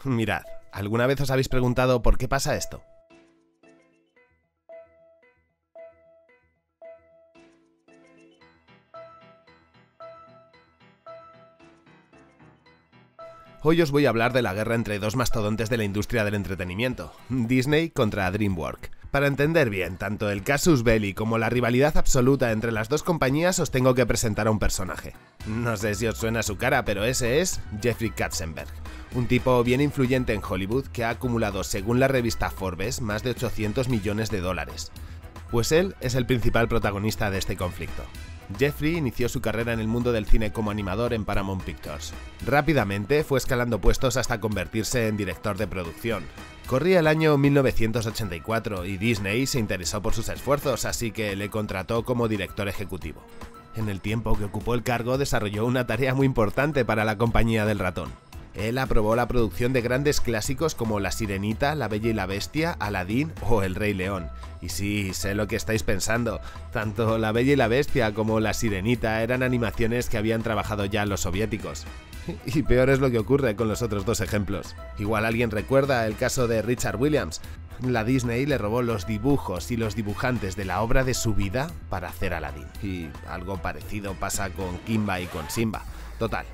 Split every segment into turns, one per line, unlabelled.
Mirad, ¿alguna vez os habéis preguntado por qué pasa esto? Hoy os voy a hablar de la guerra entre dos mastodontes de la industria del entretenimiento, Disney contra DreamWorks. Para entender bien tanto el casus belli como la rivalidad absoluta entre las dos compañías os tengo que presentar a un personaje. No sé si os suena su cara, pero ese es Jeffrey Katzenberg, un tipo bien influyente en Hollywood que ha acumulado, según la revista Forbes, más de 800 millones de dólares. Pues él es el principal protagonista de este conflicto. Jeffrey inició su carrera en el mundo del cine como animador en Paramount Pictures. Rápidamente fue escalando puestos hasta convertirse en director de producción. Corría el año 1984 y Disney se interesó por sus esfuerzos, así que le contrató como director ejecutivo. En el tiempo que ocupó el cargo desarrolló una tarea muy importante para la compañía del ratón. Él aprobó la producción de grandes clásicos como La Sirenita, La Bella y la Bestia, Aladdin o El Rey León. Y sí, sé lo que estáis pensando. Tanto La Bella y la Bestia como La Sirenita eran animaciones que habían trabajado ya los soviéticos. Y peor es lo que ocurre con los otros dos ejemplos. Igual alguien recuerda el caso de Richard Williams. La Disney le robó los dibujos y los dibujantes de la obra de su vida para hacer Aladdin. Y algo parecido pasa con Kimba y con Simba. Total,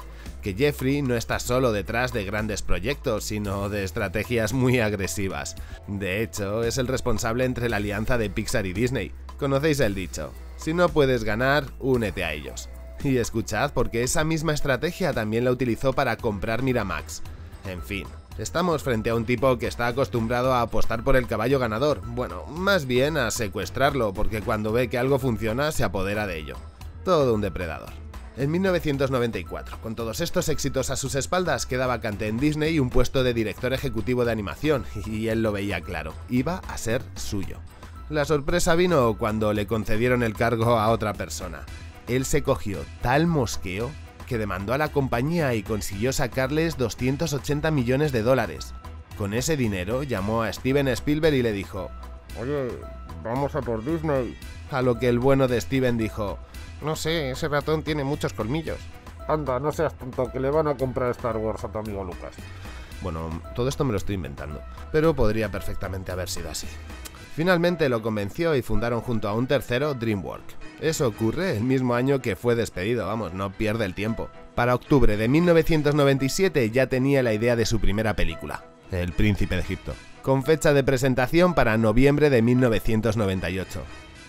que Jeffrey no está solo detrás de grandes proyectos, sino de estrategias muy agresivas. De hecho, es el responsable entre la alianza de Pixar y Disney. Conocéis el dicho, si no puedes ganar, únete a ellos. Y escuchad, porque esa misma estrategia también la utilizó para comprar Miramax. En fin, estamos frente a un tipo que está acostumbrado a apostar por el caballo ganador, bueno, más bien a secuestrarlo, porque cuando ve que algo funciona se apodera de ello. Todo un depredador. En 1994, con todos estos éxitos a sus espaldas, queda vacante en Disney un puesto de director ejecutivo de animación, y él lo veía claro, iba a ser suyo. La sorpresa vino cuando le concedieron el cargo a otra persona. Él se cogió tal mosqueo que demandó a la compañía y consiguió sacarles 280 millones de dólares. Con ese dinero llamó a Steven Spielberg y le dijo,
Oye, vamos a por Disney.
A lo que el bueno de Steven dijo, no sé, ese ratón tiene muchos colmillos.
Anda, no seas tonto, que le van a comprar Star Wars a tu amigo Lucas.
Bueno, todo esto me lo estoy inventando, pero podría perfectamente haber sido así. Finalmente lo convenció y fundaron junto a un tercero DreamWorks. Eso ocurre el mismo año que fue despedido, vamos, no pierde el tiempo. Para octubre de 1997 ya tenía la idea de su primera película, El Príncipe de Egipto, con fecha de presentación para noviembre de 1998.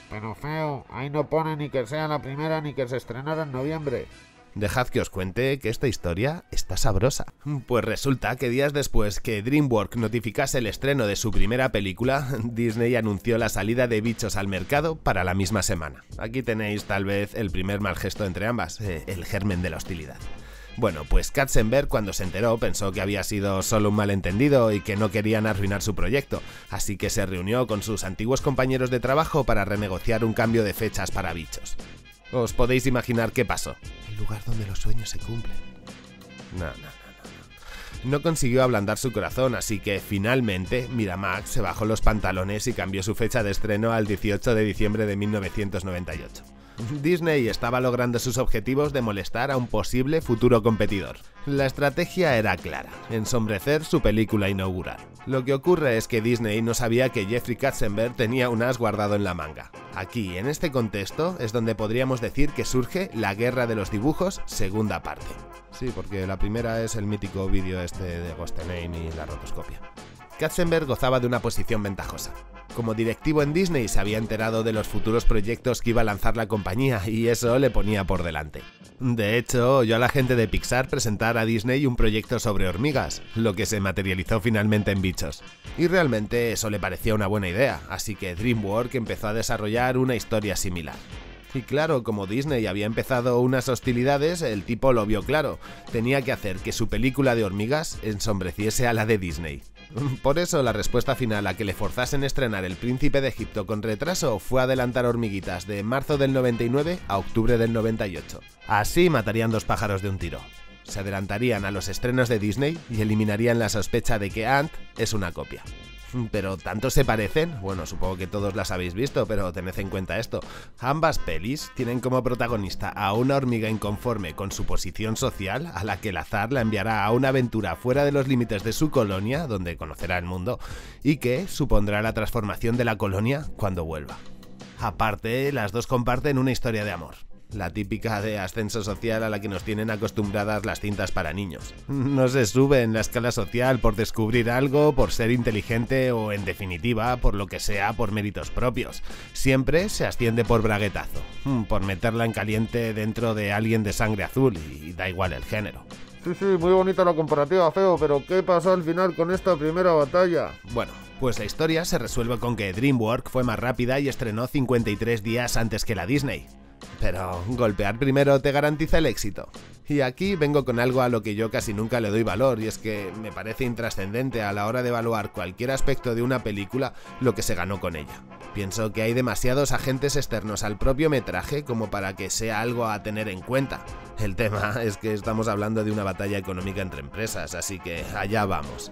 Pero feo, ahí no pone ni que sea la primera ni que se estrenara en noviembre.
Dejad que os cuente que esta historia está sabrosa. Pues resulta que días después que DreamWorks notificase el estreno de su primera película, Disney anunció la salida de Bichos al mercado para la misma semana. Aquí tenéis tal vez el primer mal gesto entre ambas, eh, el germen de la hostilidad. Bueno, pues Katzenberg cuando se enteró pensó que había sido solo un malentendido y que no querían arruinar su proyecto, así que se reunió con sus antiguos compañeros de trabajo para renegociar un cambio de fechas para bichos. Os podéis imaginar qué pasó. El lugar donde los sueños se cumplen. No, no, no, no. No consiguió ablandar su corazón, así que finalmente Miramax se bajó los pantalones y cambió su fecha de estreno al 18 de diciembre de 1998. Disney estaba logrando sus objetivos de molestar a un posible futuro competidor. La estrategia era clara, ensombrecer su película inaugural. Lo que ocurre es que Disney no sabía que Jeffrey Katzenberg tenía un as guardado en la manga. Aquí, en este contexto, es donde podríamos decir que surge la Guerra de los Dibujos, segunda parte. Sí, porque la primera es el mítico vídeo este de Name y la rotoscopia. Katzenberg gozaba de una posición ventajosa. Como directivo en Disney se había enterado de los futuros proyectos que iba a lanzar la compañía y eso le ponía por delante. De hecho, oyó a la gente de Pixar presentar a Disney un proyecto sobre hormigas, lo que se materializó finalmente en bichos. Y realmente eso le parecía una buena idea, así que DreamWorks empezó a desarrollar una historia similar. Y claro, como Disney había empezado unas hostilidades, el tipo lo vio claro. Tenía que hacer que su película de hormigas ensombreciese a la de Disney. Por eso la respuesta final a que le forzasen estrenar El Príncipe de Egipto con retraso fue adelantar hormiguitas de marzo del 99 a octubre del 98. Así matarían dos pájaros de un tiro. Se adelantarían a los estrenos de Disney y eliminarían la sospecha de que Ant es una copia. Pero tanto se parecen, bueno, supongo que todos las habéis visto, pero tened en cuenta esto. Ambas pelis tienen como protagonista a una hormiga inconforme con su posición social, a la que el azar la enviará a una aventura fuera de los límites de su colonia, donde conocerá el mundo, y que supondrá la transformación de la colonia cuando vuelva. Aparte, las dos comparten una historia de amor la típica de ascenso social a la que nos tienen acostumbradas las cintas para niños. No se sube en la escala social por descubrir algo, por ser inteligente o en definitiva por lo que sea por méritos propios. Siempre se asciende por braguetazo, mm, por meterla en caliente dentro de alguien de sangre azul y da igual el género.
Sí, sí, muy bonita la comparativa, feo, pero ¿qué pasó al final con esta primera batalla?
Bueno, pues la historia se resuelve con que DreamWorks fue más rápida y estrenó 53 días antes que la Disney. Pero golpear primero te garantiza el éxito. Y aquí vengo con algo a lo que yo casi nunca le doy valor, y es que me parece intrascendente a la hora de evaluar cualquier aspecto de una película lo que se ganó con ella. Pienso que hay demasiados agentes externos al propio metraje como para que sea algo a tener en cuenta. El tema es que estamos hablando de una batalla económica entre empresas, así que allá vamos.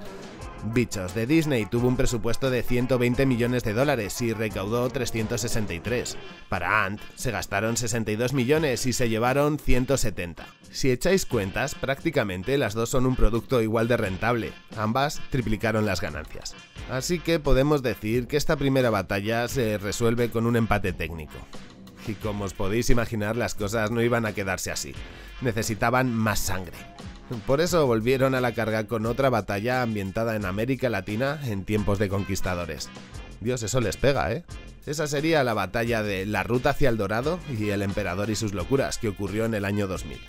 Bichos de Disney tuvo un presupuesto de 120 millones de dólares y recaudó 363. Para Ant se gastaron 62 millones y se llevaron 170. Si echáis cuentas, prácticamente las dos son un producto igual de rentable. Ambas triplicaron las ganancias. Así que podemos decir que esta primera batalla se resuelve con un empate técnico. Y como os podéis imaginar, las cosas no iban a quedarse así. Necesitaban más sangre. Por eso volvieron a la carga con otra batalla ambientada en América Latina en tiempos de conquistadores. Dios, eso les pega, ¿eh? Esa sería la batalla de La Ruta hacia el Dorado y el Emperador y sus locuras, que ocurrió en el año 2000.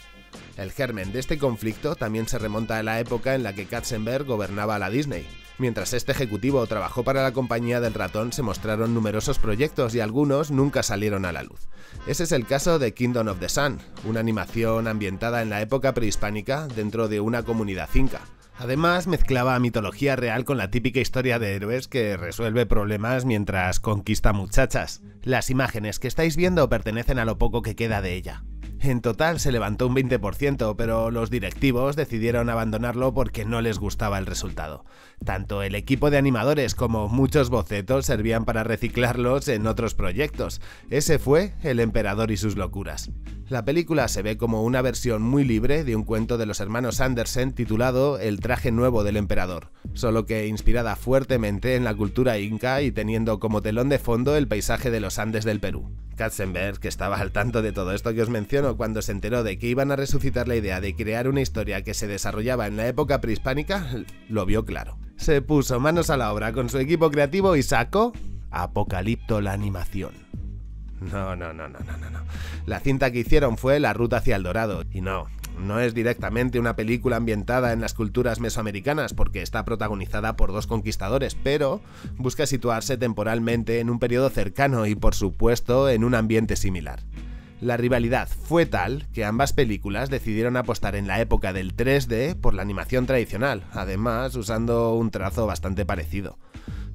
El germen de este conflicto también se remonta a la época en la que Katzenberg gobernaba la Disney, Mientras este ejecutivo trabajó para la compañía del ratón, se mostraron numerosos proyectos y algunos nunca salieron a la luz. Ese es el caso de Kingdom of the Sun, una animación ambientada en la época prehispánica dentro de una comunidad inca. Además, mezclaba mitología real con la típica historia de héroes que resuelve problemas mientras conquista muchachas. Las imágenes que estáis viendo pertenecen a lo poco que queda de ella. En total se levantó un 20%, pero los directivos decidieron abandonarlo porque no les gustaba el resultado. Tanto el equipo de animadores como muchos bocetos servían para reciclarlos en otros proyectos. Ese fue El emperador y sus locuras. La película se ve como una versión muy libre de un cuento de los hermanos Andersen titulado El traje nuevo del emperador, solo que inspirada fuertemente en la cultura inca y teniendo como telón de fondo el paisaje de los Andes del Perú. Katzenberg, que estaba al tanto de todo esto que os menciono cuando se enteró de que iban a resucitar la idea de crear una historia que se desarrollaba en la época prehispánica, lo vio claro. Se puso manos a la obra con su equipo creativo y sacó Apocalipto la animación. No, no, no, no, no, no. La cinta que hicieron fue La Ruta hacia el Dorado. Y no, no es directamente una película ambientada en las culturas mesoamericanas porque está protagonizada por dos conquistadores, pero busca situarse temporalmente en un periodo cercano y por supuesto en un ambiente similar. La rivalidad fue tal que ambas películas decidieron apostar en la época del 3D por la animación tradicional, además usando un trazo bastante parecido.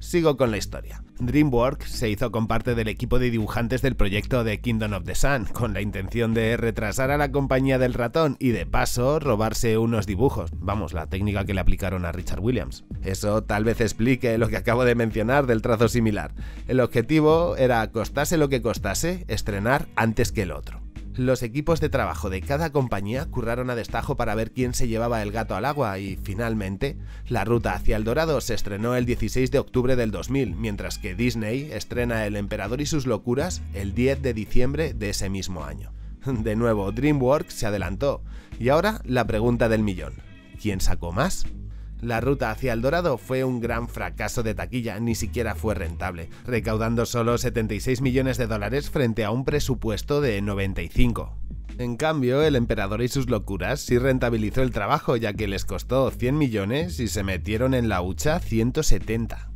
Sigo con la historia. DreamWorks se hizo con parte del equipo de dibujantes del proyecto de Kingdom of the Sun, con la intención de retrasar a la compañía del ratón y de paso robarse unos dibujos. Vamos, la técnica que le aplicaron a Richard Williams. Eso tal vez explique lo que acabo de mencionar del trazo similar. El objetivo era, costase lo que costase, estrenar antes que el otro. Los equipos de trabajo de cada compañía curraron a destajo para ver quién se llevaba el gato al agua y finalmente la ruta hacia el Dorado se estrenó el 16 de octubre del 2000, mientras que Disney estrena El Emperador y sus locuras el 10 de diciembre de ese mismo año. De nuevo, DreamWorks se adelantó. Y ahora la pregunta del millón. ¿Quién sacó más? La ruta hacia el Dorado fue un gran fracaso de taquilla, ni siquiera fue rentable, recaudando solo 76 millones de dólares frente a un presupuesto de 95. En cambio, el emperador y sus locuras sí rentabilizó el trabajo, ya que les costó 100 millones y se metieron en la hucha 170.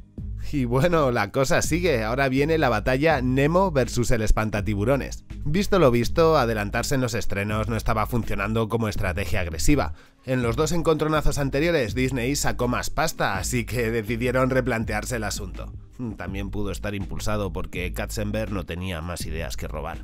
Y bueno, la cosa sigue, ahora viene la batalla Nemo versus el espantatiburones. Visto lo visto, adelantarse en los estrenos no estaba funcionando como estrategia agresiva. En los dos encontronazos anteriores Disney sacó más pasta, así que decidieron replantearse el asunto. También pudo estar impulsado porque Katzenberg no tenía más ideas que robar.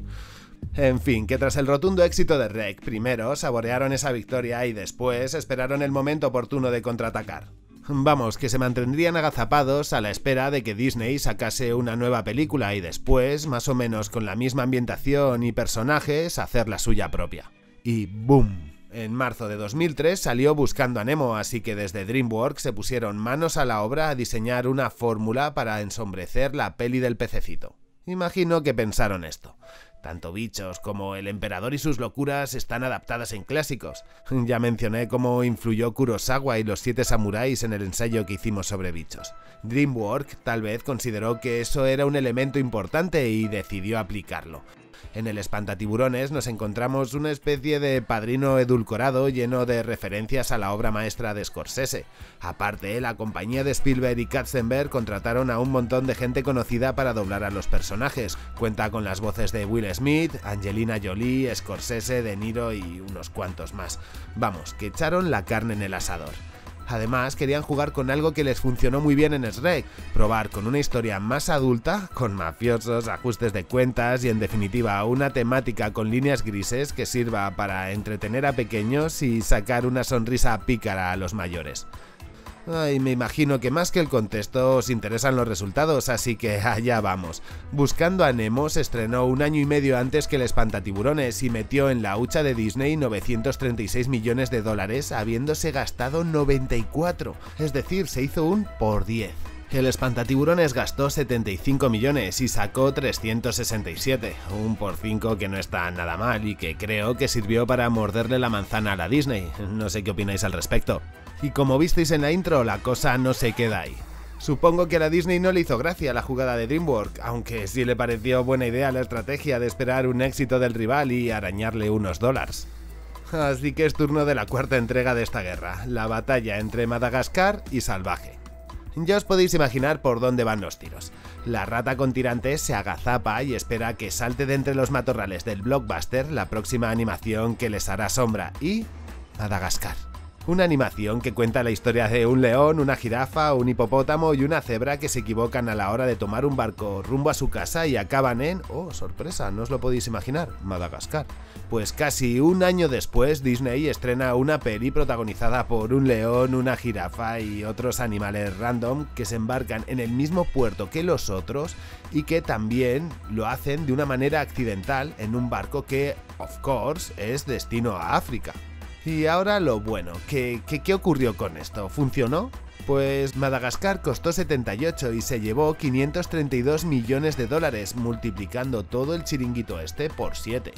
En fin, que tras el rotundo éxito de Rec, primero saborearon esa victoria y después esperaron el momento oportuno de contraatacar. Vamos, que se mantendrían agazapados a la espera de que Disney sacase una nueva película y después, más o menos con la misma ambientación y personajes, hacer la suya propia. Y ¡boom! En marzo de 2003 salió Buscando a Nemo, así que desde DreamWorks se pusieron manos a la obra a diseñar una fórmula para ensombrecer la peli del pececito. Imagino que pensaron esto. Tanto bichos como El emperador y sus locuras están adaptadas en clásicos. Ya mencioné cómo influyó Kurosawa y los siete samuráis en el ensayo que hicimos sobre bichos. DreamWorks tal vez consideró que eso era un elemento importante y decidió aplicarlo. En el Espantatiburones nos encontramos una especie de padrino edulcorado lleno de referencias a la obra maestra de Scorsese. Aparte, la compañía de Spielberg y Katzenberg contrataron a un montón de gente conocida para doblar a los personajes. Cuenta con las voces de Will Smith, Angelina Jolie, Scorsese, De Niro y unos cuantos más. Vamos, que echaron la carne en el asador. Además, querían jugar con algo que les funcionó muy bien en SREC, probar con una historia más adulta, con mafiosos, ajustes de cuentas y en definitiva una temática con líneas grises que sirva para entretener a pequeños y sacar una sonrisa pícara a los mayores. Ay, me imagino que más que el contexto os interesan los resultados, así que allá vamos. Buscando a Nemo se estrenó un año y medio antes que el Espantatiburones y metió en la hucha de Disney 936 millones de dólares, habiéndose gastado 94, es decir, se hizo un por 10. El espantatiburones gastó 75 millones y sacó 367, un por 5 que no está nada mal y que creo que sirvió para morderle la manzana a la Disney. No sé qué opináis al respecto. Y como visteis en la intro, la cosa no se queda ahí. Supongo que a la Disney no le hizo gracia la jugada de DreamWorks, aunque sí le pareció buena idea la estrategia de esperar un éxito del rival y arañarle unos dólares. Así que es turno de la cuarta entrega de esta guerra, la batalla entre Madagascar y Salvaje. Ya os podéis imaginar por dónde van los tiros. La rata con tirantes se agazapa y espera que salte de entre los matorrales del blockbuster la próxima animación que les hará sombra y... Madagascar. Una animación que cuenta la historia de un león, una jirafa, un hipopótamo y una cebra que se equivocan a la hora de tomar un barco rumbo a su casa y acaban en... Oh, sorpresa, no os lo podéis imaginar, Madagascar. Pues casi un año después Disney estrena una peli protagonizada por un león, una jirafa y otros animales random que se embarcan en el mismo puerto que los otros y que también lo hacen de una manera accidental en un barco que, of course, es destino a África. Y ahora lo bueno, ¿qué, qué, ocurrió con esto? ¿Funcionó? Pues Madagascar costó 78 y se llevó 532 millones de dólares, multiplicando todo el chiringuito este por 7.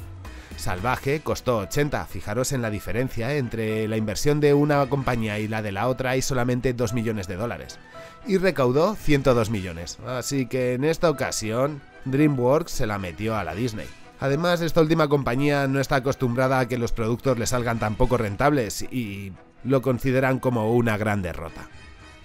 Salvaje costó 80, fijaros en la diferencia, entre la inversión de una compañía y la de la otra hay solamente 2 millones de dólares. Y recaudó 102 millones, así que en esta ocasión DreamWorks se la metió a la Disney. Además, esta última compañía no está acostumbrada a que los productos le salgan tan poco rentables y lo consideran como una gran derrota.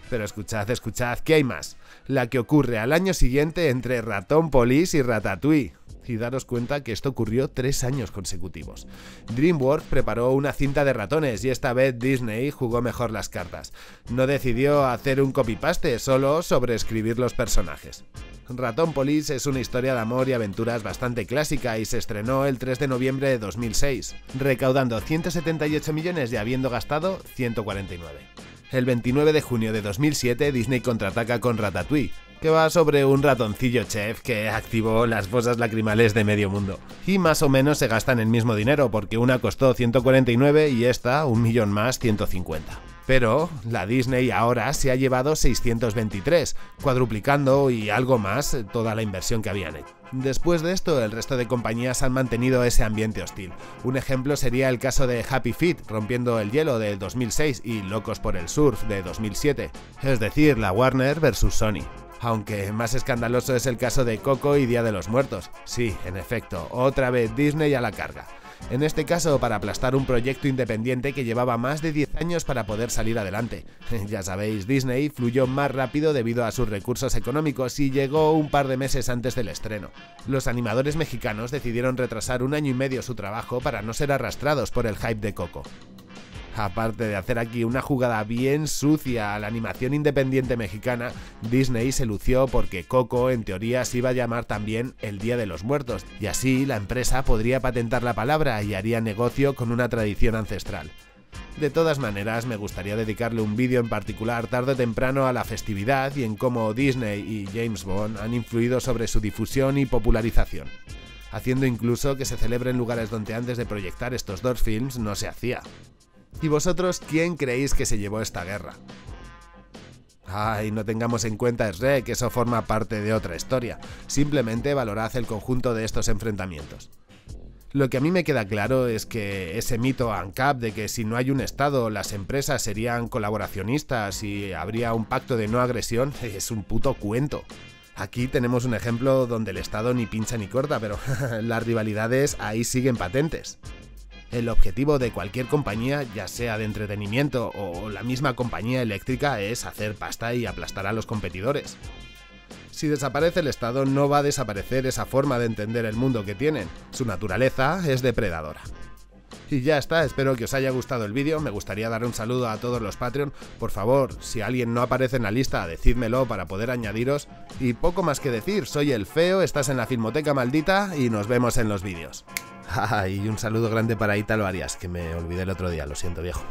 Pero escuchad, escuchad, ¿qué hay más? La que ocurre al año siguiente entre Ratón Police y Ratatouille. Y daros cuenta que esto ocurrió tres años consecutivos. DreamWorks preparó una cinta de ratones y esta vez Disney jugó mejor las cartas. No decidió hacer un copy-paste, solo sobreescribir los personajes. Ratón Police es una historia de amor y aventuras bastante clásica y se estrenó el 3 de noviembre de 2006, recaudando 178 millones y habiendo gastado 149. El 29 de junio de 2007 Disney contraataca con Ratatouille, que va sobre un ratoncillo chef que activó las fosas lacrimales de medio mundo. Y más o menos se gastan el mismo dinero porque una costó 149 y esta un millón más 150. Pero la Disney ahora se ha llevado 623, cuadruplicando y algo más toda la inversión que habían hecho. Después de esto, el resto de compañías han mantenido ese ambiente hostil. Un ejemplo sería el caso de Happy Feet, rompiendo el hielo del 2006 y Locos por el Surf de 2007, es decir, la Warner versus Sony. Aunque más escandaloso es el caso de Coco y Día de los Muertos. Sí, en efecto, otra vez Disney a la carga en este caso para aplastar un proyecto independiente que llevaba más de 10 años para poder salir adelante. ya sabéis, Disney fluyó más rápido debido a sus recursos económicos y llegó un par de meses antes del estreno. Los animadores mexicanos decidieron retrasar un año y medio su trabajo para no ser arrastrados por el hype de Coco. Aparte de hacer aquí una jugada bien sucia a la animación independiente mexicana, Disney se lució porque Coco en teoría se iba a llamar también el Día de los Muertos, y así la empresa podría patentar la palabra y haría negocio con una tradición ancestral. De todas maneras, me gustaría dedicarle un vídeo en particular tarde o temprano a la festividad y en cómo Disney y James Bond han influido sobre su difusión y popularización, haciendo incluso que se celebre en lugares donde antes de proyectar estos dos films no se hacía. ¿Y vosotros quién creéis que se llevó esta guerra? Ay, no tengamos en cuenta Shrek, que eso forma parte de otra historia. Simplemente valorad el conjunto de estos enfrentamientos. Lo que a mí me queda claro es que ese mito ANCAP de que si no hay un Estado las empresas serían colaboracionistas y habría un pacto de no agresión es un puto cuento. Aquí tenemos un ejemplo donde el Estado ni pincha ni corta, pero las rivalidades ahí siguen patentes. El objetivo de cualquier compañía, ya sea de entretenimiento o la misma compañía eléctrica, es hacer pasta y aplastar a los competidores. Si desaparece el Estado, no va a desaparecer esa forma de entender el mundo que tienen. Su naturaleza es depredadora. Y ya está, espero que os haya gustado el vídeo, me gustaría dar un saludo a todos los Patreon, por favor, si alguien no aparece en la lista, decídmelo para poder añadiros, y poco más que decir, soy el feo, estás en la Filmoteca Maldita y nos vemos en los vídeos. y un saludo grande para Italo Arias, que me olvidé el otro día, lo siento viejo.